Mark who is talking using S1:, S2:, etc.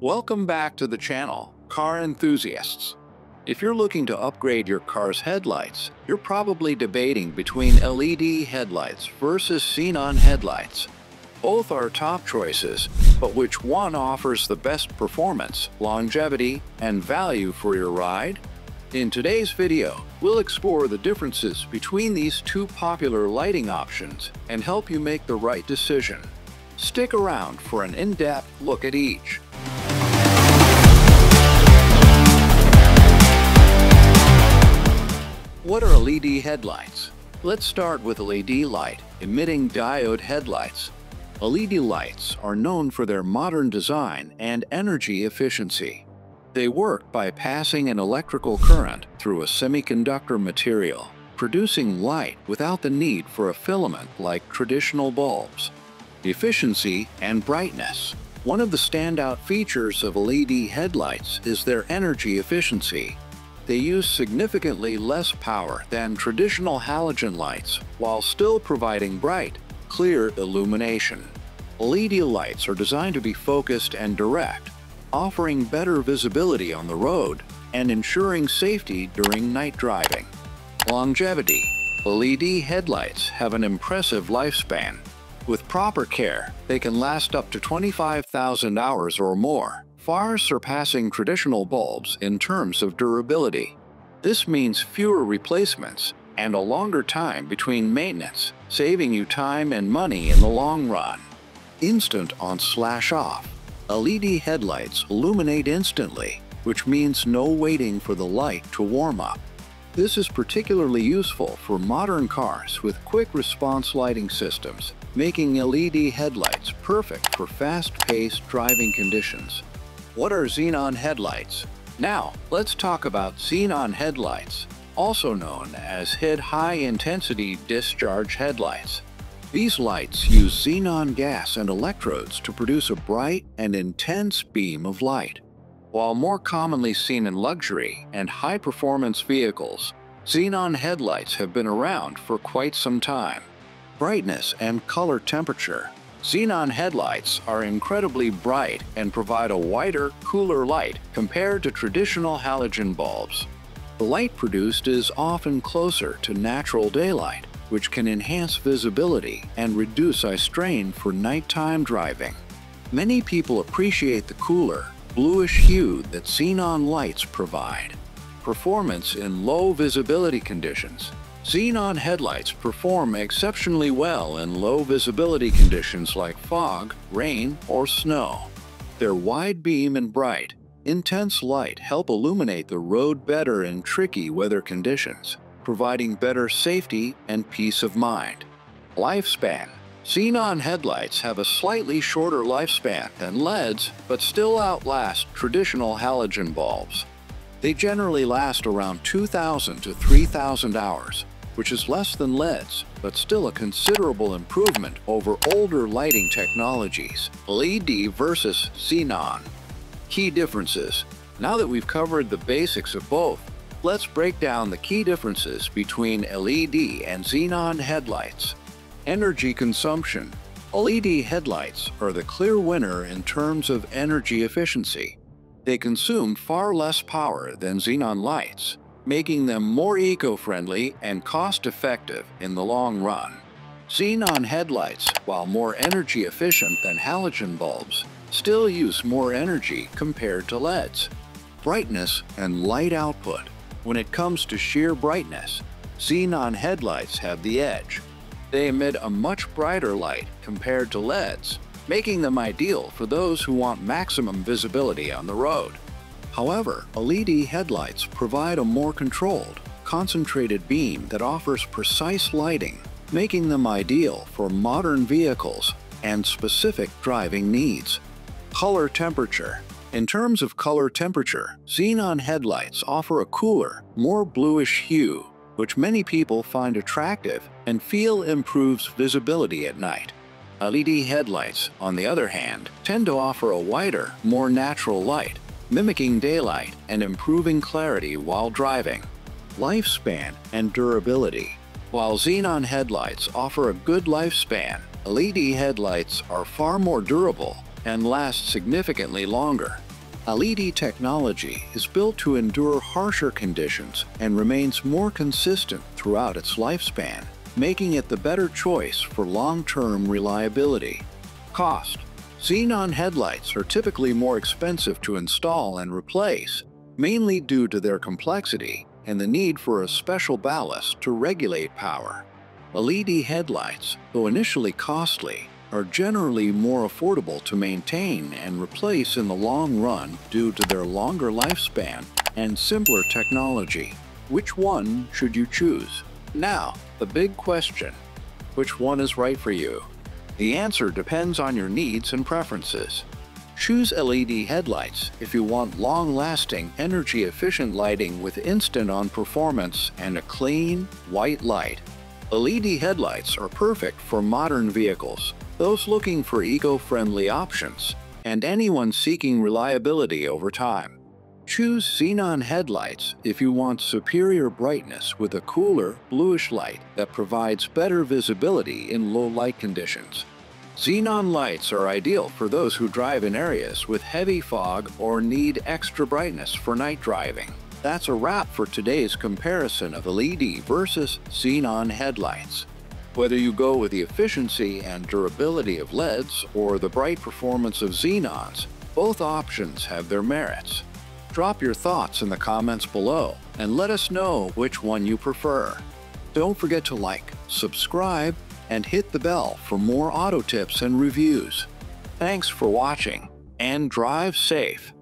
S1: Welcome back to the channel, car enthusiasts. If you're looking to upgrade your car's headlights, you're probably debating between LED headlights versus xenon headlights. Both are top choices, but which one offers the best performance, longevity, and value for your ride? In today's video, we'll explore the differences between these two popular lighting options and help you make the right decision. Stick around for an in-depth look at each. What are LED headlights? Let's start with LED light, emitting diode headlights. LED lights are known for their modern design and energy efficiency. They work by passing an electrical current through a semiconductor material, producing light without the need for a filament like traditional bulbs. Efficiency and brightness. One of the standout features of LED headlights is their energy efficiency. They use significantly less power than traditional halogen lights while still providing bright, clear illumination. LED lights are designed to be focused and direct, offering better visibility on the road and ensuring safety during night driving. Longevity LED headlights have an impressive lifespan. With proper care, they can last up to 25,000 hours or more far surpassing traditional bulbs in terms of durability. This means fewer replacements and a longer time between maintenance, saving you time and money in the long run. Instant on slash off. LED headlights illuminate instantly, which means no waiting for the light to warm up. This is particularly useful for modern cars with quick response lighting systems, making LED headlights perfect for fast-paced driving conditions. What are xenon headlights? Now, let's talk about xenon headlights, also known as HID High Intensity Discharge Headlights. These lights use xenon gas and electrodes to produce a bright and intense beam of light. While more commonly seen in luxury and high-performance vehicles, xenon headlights have been around for quite some time. Brightness and color temperature Xenon headlights are incredibly bright and provide a wider, cooler light compared to traditional halogen bulbs. The light produced is often closer to natural daylight, which can enhance visibility and reduce eye strain for nighttime driving. Many people appreciate the cooler, bluish hue that xenon lights provide. Performance in low visibility conditions Xenon headlights perform exceptionally well in low visibility conditions like fog, rain, or snow. Their wide beam and bright, intense light help illuminate the road better in tricky weather conditions, providing better safety and peace of mind. Lifespan Xenon headlights have a slightly shorter lifespan than LEDs, but still outlast traditional halogen bulbs. They generally last around 2,000 to 3,000 hours, which is less than LEDs, but still a considerable improvement over older lighting technologies, LED versus xenon. Key differences. Now that we've covered the basics of both, let's break down the key differences between LED and xenon headlights. Energy consumption. LED headlights are the clear winner in terms of energy efficiency. They consume far less power than xenon lights, making them more eco-friendly and cost-effective in the long run. Xenon headlights, while more energy efficient than halogen bulbs, still use more energy compared to LEDs. Brightness and light output. When it comes to sheer brightness, xenon headlights have the edge. They emit a much brighter light compared to LEDs, making them ideal for those who want maximum visibility on the road. However, LED headlights provide a more controlled, concentrated beam that offers precise lighting, making them ideal for modern vehicles and specific driving needs. Color temperature. In terms of color temperature, xenon headlights offer a cooler, more bluish hue, which many people find attractive and feel improves visibility at night. LED headlights, on the other hand, tend to offer a wider, more natural light, mimicking daylight and improving clarity while driving. Lifespan and durability. While xenon headlights offer a good lifespan, LED headlights are far more durable and last significantly longer. LED technology is built to endure harsher conditions and remains more consistent throughout its lifespan, making it the better choice for long-term reliability. Cost Xenon headlights are typically more expensive to install and replace, mainly due to their complexity and the need for a special ballast to regulate power. LED headlights, though initially costly, are generally more affordable to maintain and replace in the long run due to their longer lifespan and simpler technology. Which one should you choose? Now, the big question. Which one is right for you? The answer depends on your needs and preferences. Choose LED headlights if you want long-lasting, energy-efficient lighting with instant-on performance and a clean, white light. LED headlights are perfect for modern vehicles, those looking for eco-friendly options, and anyone seeking reliability over time. Choose xenon headlights if you want superior brightness with a cooler, bluish light that provides better visibility in low light conditions. Xenon lights are ideal for those who drive in areas with heavy fog or need extra brightness for night driving. That's a wrap for today's comparison of LED versus xenon headlights. Whether you go with the efficiency and durability of LEDs or the bright performance of xenons, both options have their merits. Drop your thoughts in the comments below and let us know which one you prefer. Don't forget to like, subscribe, and hit the bell for more auto tips and reviews. Thanks for watching and drive safe.